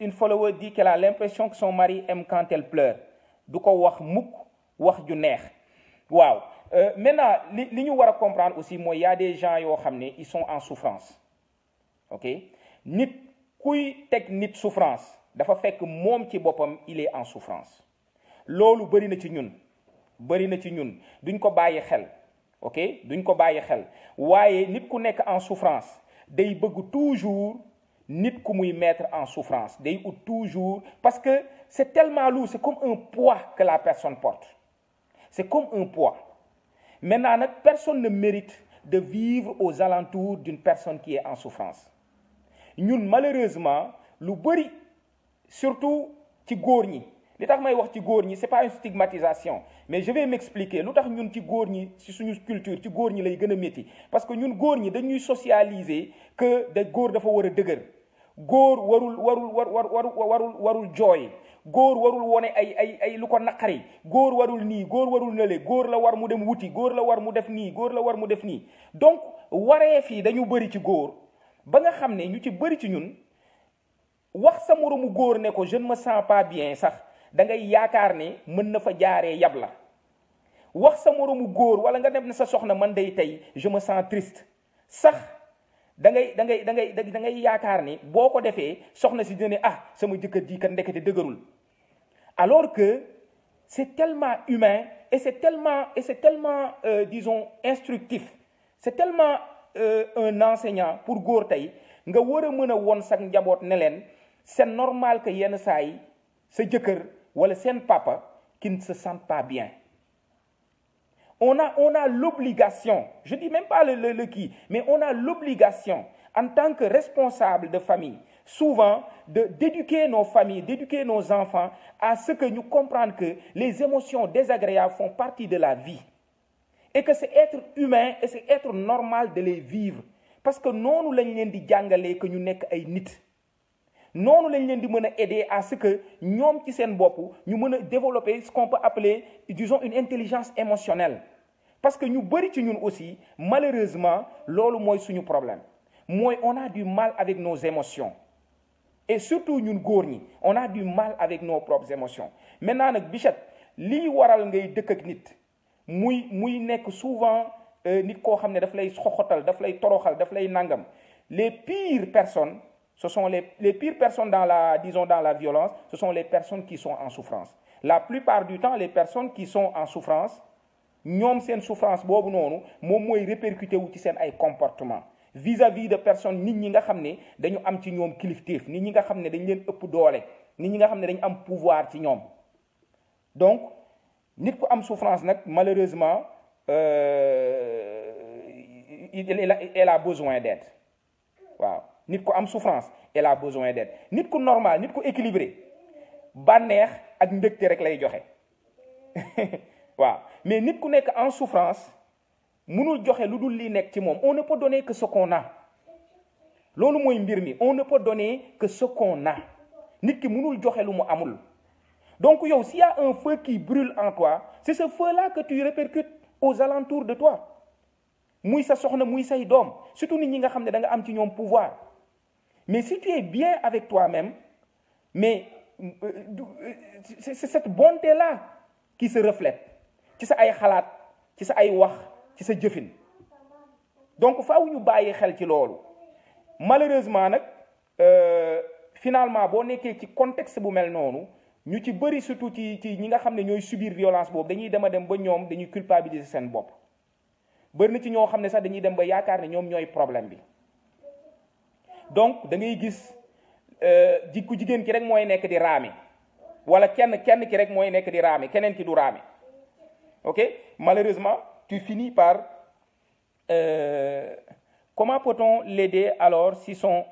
une follower dit qu'elle a l'impression que son mari aime quand elle pleure. Du ko wax mukk wax ju neex. Waaw. Maintenant li li a comprendre aussi mooy y a des gens yoo xam ne ils sont en souffrance. Ok? Nit kuy teg souffrance dafa fekk moom ci boppam il est en souffrance. Loolu bëri na ci ñun. Bëri na ci ñun. Duñ ko bàyyi xel. Ok? Duñ ko bàyyi xel. Waaye nit ku en souffrance day bëgg toujours nit ku muy mettre en souffrance day toujours parce que c'est tellement lourd c'est comme un poids que la personne porte. C'est comme un poids. Maintenant personne ne mérite de vivre aux alentours d'une personne qui est en souffrance. Ñun malheureusement lu bëri surtout ci góor ñi. Li tax c'est pas une stigmatisation mais je vais m'expliquer. Lu tax ñun ci góor ñi ci suñu culture ci góor ñi lay parce que ñun góor ñi dañuy socialiser que da góor dafa war góor warul warul war war warul warul warul jooy. Góor warul wone ay ay ay lu ko naqari. Góor warul nii góor warul nële. Góor la war mu dem wuti góor la war mu def nii góor la war mu def nii. Donc waree fii dañu bëri ci góor. Ba nga xam ne ñu ci bëri ci ñun wax sa moroomu góor ne ko je ne me sens pas bien sax. Da ngay yaakaar ne mën na fa jaaree yab la. Wax sa moroomu góor wala nga dem ne sa soxna man day tey je me sens triste. Sax alors que c'est tellement humain et c'est tellement et euh, instructif. C'est tellement euh, un enseignant pour góor a c'est normal que yenn saa yi papa qui ne se sent pas bien on a on a l'obligation je dis même pas le qui mais on a l'obligation en tant que responsable de famille souvent d'éduquer nos familles d'éduquer nos enfants à ce que ñu comprendre que les émotions désagréables font partie de la vie. Et que c'est être humain et c'est être normal de les vivre. Parce que leen di jàngalee que ñu nekk ay nit noonu lañ leen di mën a aider à ce que ñoom ci seen bopp ñu mën a développer ce qu'on peut appeler disons une intelligence émotionnelle. Parce que ñu bari ci ñun aussi malheureusement loolu mooy suñu problème. Mooy on a du mal avec nos émotions. Et surtout ñun góor ñi on a du mal avec nos propres émotions. Maintenant nag Bichette lii waral ngay dëkk ak nit. Muy muy nekk souvent nit koo xam ne daf lay xoxotal daf lay toroxal daf lay nangam. Les pires personnes ce sont les pires personnes dans la disons dans la violence ce sont les personnes qui sont en souffrance. La plupart du temps les personnes qui sont en souffrance ñoom seen souffrance boobu noonu moom mooy répercuté comportement. Vis-à-vis de personnes nit ñi nga xam ne dañu am pouvoir donc am souffrance malheureusement euh, a besoin d'aide. Waaw nit ku am souffrance elle a besoin d'aide. Nit ku normal nit ku équilibré bànneex ak mbégte rek lay joxe. Waaw. Mais nit ku nekk en souffrance mënul joxe lu dul lii nekk ci on ne peut donner que ce qu'on a. Loolu mooy mbir mi. On ne peut donner que ce qu'on a. Nit ki mënul joxe lu mu amul. Donc yow s'il y a un feu qui brûle en toi c'est ce feu-là que tu répercutes aux alentours de toi. Muy sa soxna muy say doom. Surtout nit ñi nga xam da nga am ci pouvoir mais si tu es bien avec toi-même mais c'est cette bonté-là qui se reflète. Ci sa ay xalaat ci sa ay wax ci sa jëfin. Donc faaw ñu bàyyi xel ci loolu. Malheureusement nag finalement boo nekkee ci contexte bu mel noonu ñu ci bëri surtout ci ci ñi nga xam ne subir violence boobu dañuy dem a dem ba ñoom dañuy culpabiliser seen bopp. Bëri na ci ñoo xam ne sax dañuy dem ba yaakaar ne ñoom ñooy problème bi donc da ngay gis jikku jigéen ki rek mooy nekk di raame wala kenn kenn ki rek mooy nekk di raame keneen ki du raame ok? Malheureusement tu finis par euh, comment peut-on l'aider alors si son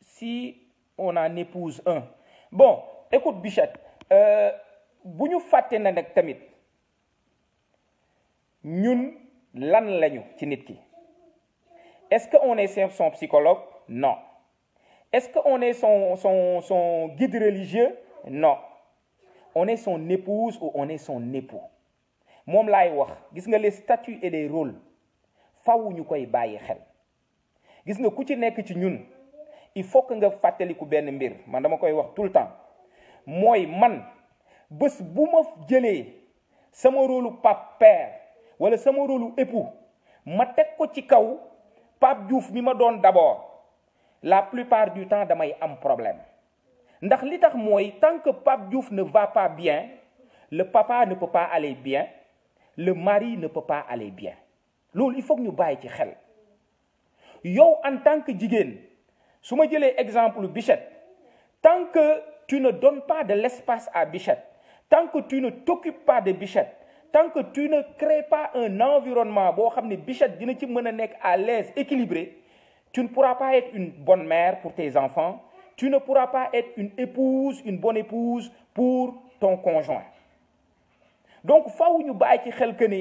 si on en épouse un? Bon écoute Bichette bu ñu fàtte na nag tamit ñun lan lañu ci nit ki? Est-ce que on est son psychologue? Non. Est-ce que on est son son son guide religieux? Non. On est son épouse ou on est son époux? Moom laay wax. Gis nga les statuts et les rôles. Faw ñu koy bàyyi xel. Gis nga ku ci nekk ci ñun il faut que nga fàttaliku benn mbir. Man dama koy tout le temps. Mooy man bés bu ma jëlee sama rôlu père wala sama rôlu époux ma teg ko ci kaw Pape Diouf mi ma doon d'abord la plupart du temps damay am problème. Ndax li tax tant que Pape Diouf ne va pas bien le papa ne peut pas aller bien le mari ne peut pas aller bien. Loolu il faut que ñu bàyyi ci en tant que jigéen su ma exemple Bichette tant que tu ne donnes pas de l'espace à Bichette tant que tu ne t'occupes pas de Bichette tant que tu ne crées pas un environnement boo xam ne Bichette dina ci à l'aise équilibré tu ne pourras pas être une bonne mère pour tes enfants. Tu ne pourras pas être une épouse une bonne épouse pour ton conjoint. Donc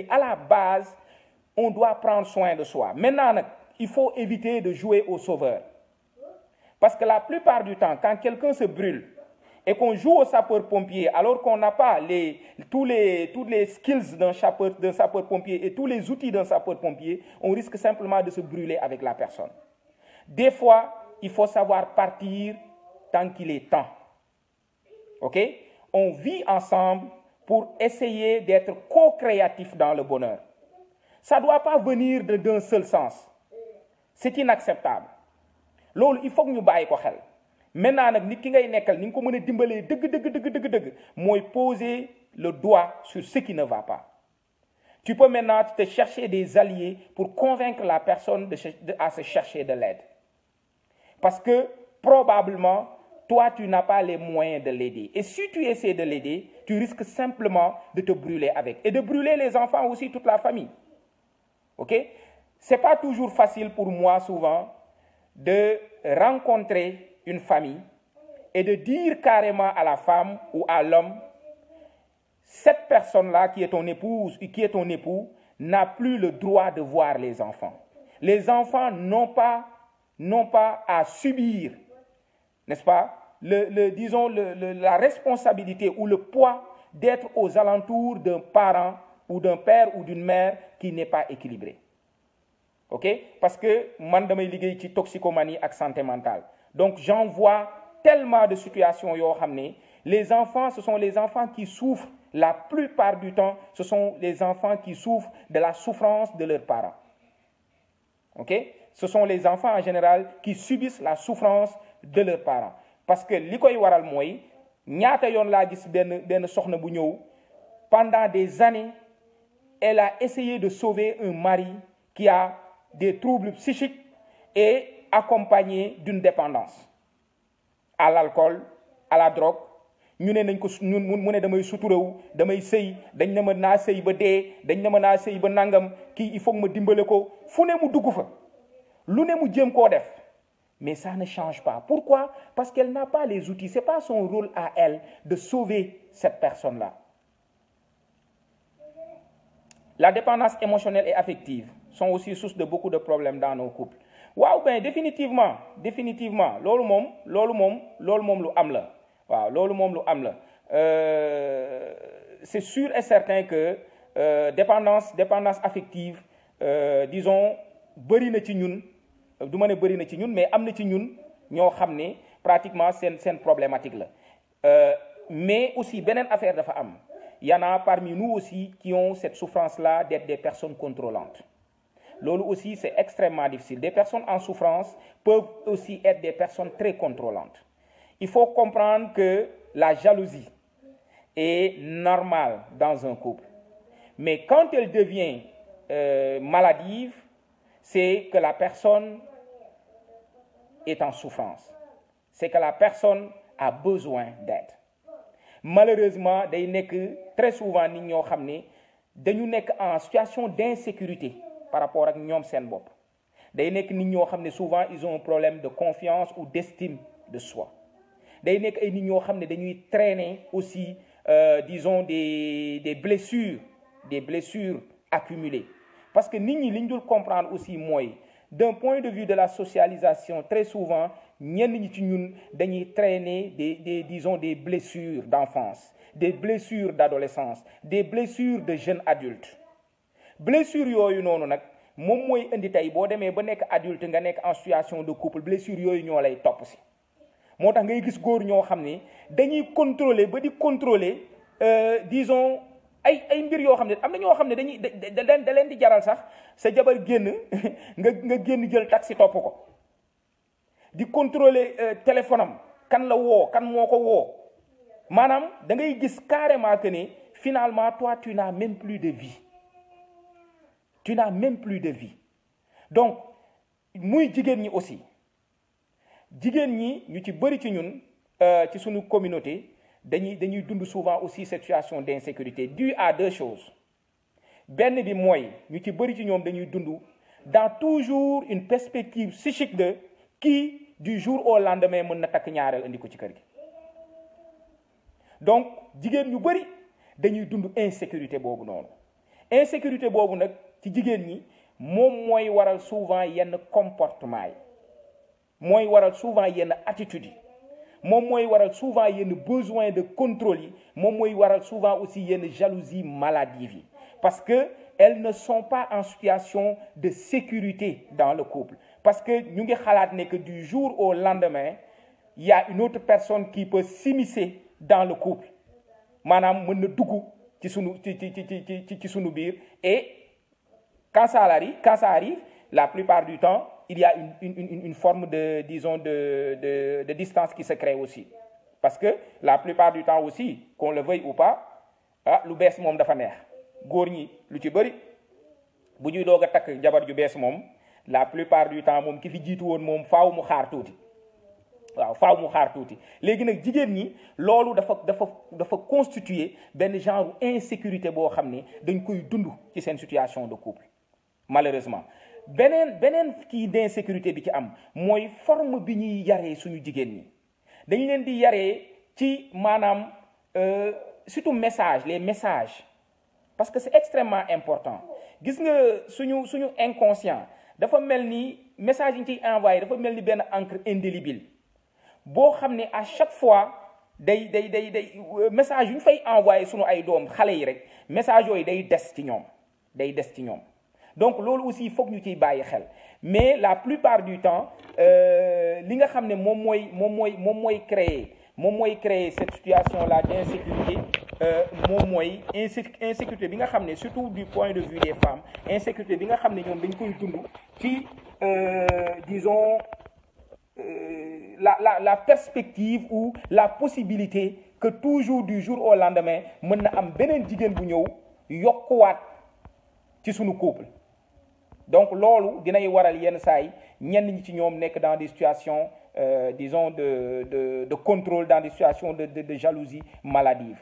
à la base on doit prendre soin de soi. Maintenant il faut éviter de jouer au sauveur. Parce que la plupart du temps quand quelqu'un se brûle et qu'on joue au sapeur-pompier alors qu'on n'a pas les tous les les skills d'un sapeur d'un sapeur-pompier et tous les outils d'un sapeur-pompier on risque simplement de se brûler avec la personne des fois il faut savoir partir tant qu'il est temps. Ok? On vit ensemble pour essayer d'être co-créatif dans le bonheur. Ça doit pas venir d'un seul sens. C'est inacceptable. Il faut que ñu bàyyi maintenant nag nit ki ngay nekkal ni nga ko mën a poser le doigt sur ce qui ne va pas. Tu peux maintenant te chercher des alliés pour convaincre la personne à se chercher de l'aide parce que probablement toi tu n'as pas les moyens de l'aider. Et si tu essaies de l'aider tu risques simplement de te brûler avec. Et de brûler les enfants aussi toute la famille. Ok? C'est pas toujours facile pour moi souvent de rencontrer une famille et de dire carrément à la femme ou à l'homme cette personne-là qui est ton épouse qui est ton époux n'a plus le droit de voir les enfants. Les enfants n'ont pas n'ont pas à subir n'est-ce pas le, disons la responsabilité ou le poids d'être aux alentours d'un parent ou d'un père ou d'une mère qui n'est pas équilibré. Ok? Parce que man damay liggéey ci toxicomanie ak santé mentale. Donc j'en vois tellement de situations yoo xam ne les enfants ce sont les enfants qui souffrent la plupart du temps ce sont les enfants qui souffrent de la souffrance de leurs parents. Ok? Ce sont les enfants en général qui subissent la souffrance de leurs parents. Parce que li koy waral mooy ñaata yoon laa gis pendant des années elle a essayé de sauver un mari qui a des troubles psychiques et accompagné d'une dépendance. À l'alcool à la drogue ñu ne nañ ko ñun mu ne damay suturawu damay sëy dañ ne ma naa sëy ba dee dañ ne ma naa sëy ba nangam kii il faut ma dimbale ko fu ne mu dugg fa lu ne mu mais ça ne change pas. Pourquoi? Parce qu'elle n'a pas les outils. C'est pas son rôle à elle de sauver cette personne-là. La dépendance émotionnelle et affective sont aussi source de beaucoup de problèmes dans nos couples. Waaw ben définitivement définitivement. Euh, c'est sûr et certain que euh, dépendance dépendance affective euh, disons bëri na du ne bëri na ci mais am ci ñun pratiquement seen problématique la. Mais aussi beneen affaire dafa am. Y en a parmi nous aussi qui ont cette souffrance-là d'être des personnes contrôlantes. Loolu aussi c'est extrêmement difficile. Des personnes en souffrance peuvent aussi être des personnes très contrôlantes. Il faut comprendre que la jalousie est normale dans un couple. Mais quand elle devient euh, maladive c'est que la personne est en souffrance. C'est que la personne a besoin d'aide. Malheureusement très souvent nit ñoo en situation d'insécurité par rapport ak ñoom seen bopp. Day nekk souvent ils ont un problème de confiance ou d'estime de soi. Day nekk ay aussi euh, disons des des blessures des blessures accumulées parce que nit ñi comprendre aussi mooy d'un point de vue de la socialisation très souvent ñenn ñi ci ñun dañuy traîner des disons des blessures d'enfance des blessures d'adolescence des blessures de jeunes adultes. Blessures yooyu noonu nag moom mooy indi tey boo demee ba adulte nga en situation de couple blessure yooyu ñoo lay topp si. Moo tax ngay gis góor ñoo xam dañuy contrôler contrôler disons ay ay mbir yoo xam ne am na ñoo xam ne dañuy da leen da leen di jaral sax sa jabar génn nga nga génn jël taxi topp ko. Di contrôler téléphone am kan la woo kan moo ko woo. Maanaam da finalement toi tu n'as même plus de vie. Tu n'as même plus de vie. Donc muy jigéen ñi aussi jigéen ñi ñu ci bëri ci ñun ci suñu communauté dañuy dañuy dund souvent aussi situation d'insécurité due à deux choses. Benn bi mooy toujours une perspective psychique de kii du jour au lendemain mën na takk ñaareel indi donc jigéen ñu bëri insécurité boobu noonu. Insécurité boobu nag souvent yenn comportement yi souvent attitude moom mooy waral souvent yenn besoin de contrôle. Yi moom mooy waral souvent aussi yenn jalousie maladive parce que elles ne sont pas en situation de sécurité dans le couple. Parce que ñu ngi xalaat que du jour au lendemain il y a une autre personne qui peut s'immiscer dans le couple. Maanaam mën na ci sunu ci ci et quand ça arrive quand ça arrive la plupart du temps il y a une une une, forme de disons de de de distance qui se crée aussi. Parce que la plupart du temps aussi qu'on le veuille ou pas ah lu bees moom dafa neex. Góor ñi lu ci bëri bu jabar ju bees la plupart du temps moom ki fi jiitu woon moom faaw mu xaar tuuti. Waaw faaw mu xaar tuuti. Léegi nag jigéen ñi loolu dafa dafa dafa constituer benn genre insécurité boo xam ne dañ koy dund ci seen situation de couple malheureusement beneen beneen kii d'insécurité bi ci am mooy forme bi ñuy yaree suñu jigéen ñi. Dañ leen di yaree ci maanaam surtout message les messages. Parce que c'est extrêmement important. Gis nga suñu suñu inconscient dafa mel ni message yi ñu ciy envoyé dafa mel ni encre indélébile. Boo xam à chaque fois day day day day message yu ñu fay envoyé suñu ay doom xale yi rek message yooyu day des ci ñoom day des ci ñoom donc loolu aussi il faut que ñu ciy bàyyi mais la plupart du temps li nga xam ne moom mooy moom mooy moom mooy créer moom mooy créer cette situation là d'insécurité moom mooy insécurité bi surtout du point de vue des femmes insécurité bi nga xam ne ci disons la la la perspective ou la possibilité que toujours du jour au lendemain mën na am beneen jigéen bu ñëw yokkuwaat ci couple donc loolu dinay waral yenn saay ñenn ñi ci ñoom nekk dans des situations euh, disons de de de contrôle dans des situations de de, de jalousie maladive.